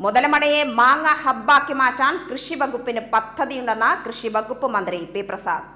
മുതലമടയെ മാങ്ങ ഹബ്ബാക്കി മാറ്റാൻ കൃഷി വകുപ്പിന് പദ്ധതിയുണ്ടെന്ന് കൃഷി വകുപ്പ് മന്ത്രി പി പ്രസാദ്.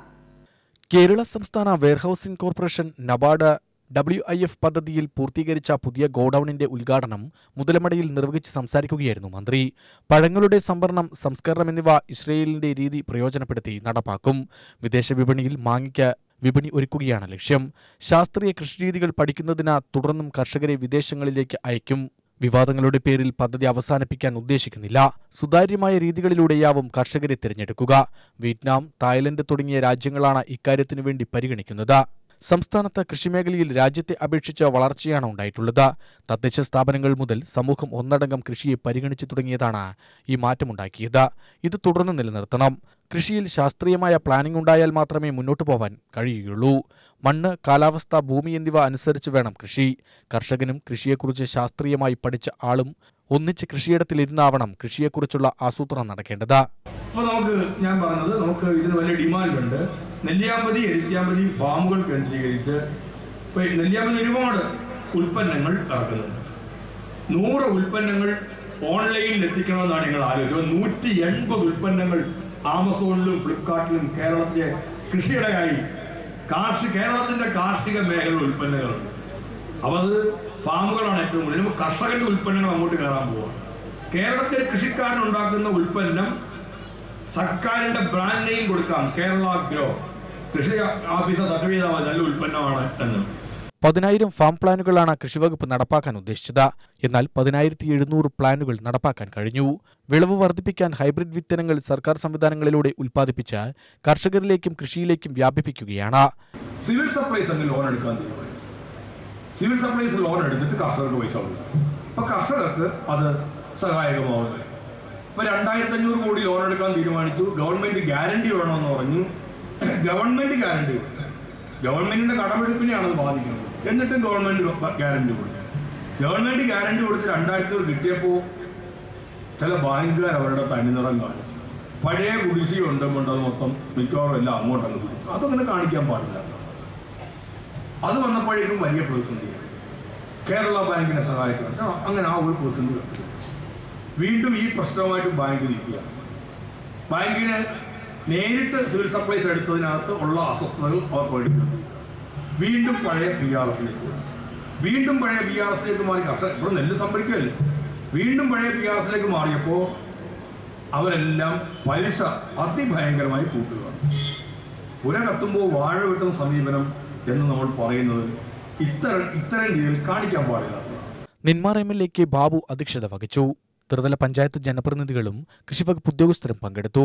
കേരള സംസ്ഥാന warehousing corporation NABARD W I F പദ്ധതിയിൽ പൂർത്തീകരിച്ച പുതിയ ഗോഡൌണിന്റെ ഉദ്ഘാടനം മുതലമടയിൽ നിർവഹിച്ച് സംസാരിക്കുകയായിരുന്നു മന്ത്രി. പഴങ്ങളുടെ സംഭരണം സംസ്കരണം എന്നിവ ഇസ്രയേലിന്റെ രീതി പ്രയോജനപ്പെടുത്തി നടപ്പാക്കും. വിദേശ വിപണിയിൽ മാങ്ങയ്ക്ക് വിപണി ഒരുക്കുകയാണ് ലക്ഷ്യം. ശാസ്ത്രീയ കൃഷിരീതികൾ പഠിക്കുന്നതിന് തുടർന്നും കർഷകരെ വിദേശങ്ങളിലേക്ക് അയക്കും. വിവാദങ്ങളുടെ പേരിൽ പദ്ധതി അവസാനിപ്പിക്കാൻ ഉദ്ദേശിക്കുന്നില്ല. സുതാര്യമായ രീതികളിലൂടെയാവും കർഷകരെ തിരഞ്ഞെടുക്കുക. വിയറ്റ്നാം തായ്ലൻഡ് തുടങ്ങിയ രാജ്യങ്ങളാണ് ഇക്കാര്യത്തിനു വേണ്ടി പരിഗണിക്കുന്നത്. സംസ്ഥാനത്ത് കൃഷിമേഖലയിൽ രാജ്യത്തെ അപേക്ഷിച്ച വളർച്ചയാണ് ഉണ്ടായിട്ടുള്ളത്. തദ്ദേശ സ്ഥാപനങ്ങൾ മുതൽ സമൂഹം ഒന്നടങ്കം കൃഷിയെ പരിഗണിച്ചു തുടങ്ങിയതാണ് ഈ മാറ്റമുണ്ടാക്കിയത്. ഇത് തുടർന്ന് നിലനിർത്തണം. കൃഷിയിൽ ശാസ്ത്രീയമായ പ്ലാനിംഗ് ഉണ്ടായാൽ മാത്രമേ മുന്നോട്ടു പോവാൻ കഴിയുകയുള്ളൂ. മണ്ണ് കാലാവസ്ഥ ഭൂമി എന്നിവ അനുസരിച്ച് വേണം കൃഷി. കർഷകനും കൃഷിയെക്കുറിച്ച് ശാസ്ത്രീയമായി പഠിച്ച ആളും ഒന്നിച്ച് കൃഷിയിടത്തിലിരുന്നാവണം കൃഷിയെക്കുറിച്ചുള്ള ആസൂത്രണം നടക്കേണ്ടത്. അപ്പോൾ നമുക്ക് ഞാൻ പറഞ്ഞത് നമുക്ക് ഇതിന് വലിയ ഡിമാൻഡ് ഉണ്ട്. നെല്ലിയാമ്പതി എരിത്യാമ്പതി ഫാമുകൾ കേന്ദ്രീകരിച്ച് ഇപ്പോൾ ഈ നെല്ലിയാമ്പതി ഒരുപാട് ഉൽപ്പന്നങ്ങൾ ഇറക്കുന്നുണ്ട്. നൂറ് ഉൽപ്പന്നങ്ങൾ ഓൺലൈനിൽ എത്തിക്കണമെന്നാണ് നിങ്ങൾ ആലോചിച്ചത്. നൂറ്റി എൺപത് ഉൽപ്പന്നങ്ങൾ ആമസോണിലും ഫ്ലിപ്കാർട്ടിലും കേരളത്തിലെ കൃഷിയിടയായി. കാർഷിക കേരളത്തിന്റെ കാർഷിക മേഖല ഉൽപ്പന്നങ്ങളുണ്ട്. അപ്പോൾ അത് ഫാമുകളാണ് ഏറ്റവും കൂടുതൽ. കർഷകന്റെ ഉൽപ്പന്നങ്ങൾ അങ്ങോട്ട് കയറാൻ പോവുക കേരളത്തിൽ കൃഷിക്കാരൻ ഉണ്ടാക്കുന്ന ഉൽപ്പന്നം സർക്കാരിന്റെ ബ്രാൻഡ് നെയിം കൊടുക്കാം. കേരള ഗ്രോ. കൃഷി ഓഫീസർ സർട്ടിഫൈ ചെയ്താൽ നല്ല ഉൽപ്പന്നമാണ് എന്ന്. പതിനായിരം ഫാം പ്ലാനുകളാണ് കൃഷിവകുപ്പ് നടപ്പാക്കാൻ ഉദ്ദേശിച്ചത്. എന്നാൽ പതിനായിരത്തി എഴുന്നൂറ് പ്ലാനുകൾ നടപ്പാക്കാൻ കഴിഞ്ഞു. വിളവ് വർദ്ധിപ്പിക്കാൻ ഹൈബ്രിഡ് വിത്തനങ്ങൾ സർക്കാർ സംവിധാനങ്ങളിലൂടെ ഉൽപ്പാദിപ്പിച്ച് കർഷകരിലേക്കും കൃഷിയിലേക്കും വ്യാപിപ്പിക്കുകയാണ്. സിവിൽ സപ്ലൈസ് ലോൺ എടുക്കാൻ സിവിൽ സപ്ലൈസ് ലോൺ എടുത്തിട്ട് കർഷകർക്ക് പൈസ കൊടുക്കും. അപ്പൊ കർഷകർക്ക് അത് സഹായകമാവുന്നത് ഇപ്പൊ രണ്ടായിരത്തി അഞ്ഞൂറ് കോടി ലോൺ എടുക്കാൻ തീരുമാനിച്ചു. ഗവൺമെന്റ് ഗ്യാരണ്ടി വേണമെന്ന് പറഞ്ഞു. ഗവൺമെന്റ് ഗ്യാരണ്ടി കൊടുക്കാൻ ഗവൺമെന്റിന്റെ കടമെടുപ്പിനെയാണ് അത് ബാധിക്കുന്നത്. എന്നിട്ടും ഗവൺമെന്റ് ഗ്യാരണ്ടി കൊടുക്കുക. ഗവൺമെന്റ് ഗ്യാരണ്ടി കൊടുത്ത് രണ്ടായിരത്തി ഒരു കിട്ടിയപ്പോൾ ചില ബാങ്കുകാർ അവരുടെ തനിനിറം കാണിച്ചു പഴയ കുടിശ്ശിക ഉണ്ടെന്നുണ്ട് അത് മൊത്തം മിക്കവാറും എല്ലാം അങ്ങോട്ടങ്ങ് പിടിച്ചു അതങ്ങനെ കാണിക്കാൻ പാടില്ല. അത് വന്നപ്പോഴേക്കും വലിയ പ്രതിസന്ധി. കേരള ബാങ്കിനെ സഹായിക്കണം അങ്ങനെ ആ ഒരു പ്രതിസന്ധി വീണ്ടും ഈ പ്രശ്നവുമായിട്ട് ബാങ്ക് നിൽക്കുക ബാങ്കിന് നേരിട്ട് സിവിൽ സപ്ലൈസ് എടുത്തതിനകത്ത് ഉള്ള അസ്വസ്ഥതകൾ അവർ പേടിക്കുന്നു വീണ്ടും പഴയ ബി ആർ എസിലേക്ക് വീണ്ടും പഴയ ബി ആർ എസിലേക്ക് മാറി. കർഷകർ ഇപ്പോൾ നെല്ല് സംഭരിക്കുകയല്ലേ? വീണ്ടും പഴയ ബി ആർ എസിലേക്ക് മാറിയപ്പോൾ അവരെല്ലാം പലിശ അതിഭയങ്കരമായി കൂട്ടുക പുര കത്തുമ്പോൾ വാഴ വെട്ടുന്ന സമീപനം എന്ന് നമ്മൾ പറയുന്നത് ഇത്തരം ഇത്തരം രീതിയിൽ കാണിക്കാൻ പാടില്ല. നിന്മാർ M L A K Babu അധ്യക്ഷത വഹിച്ചു. ത്രിതല പഞ്ചായത്ത് ജനപ്രതിനിധികളും കൃഷിവകുപ്പ് ഉദ്യോഗസ്ഥരും പങ്കെടുത്തു.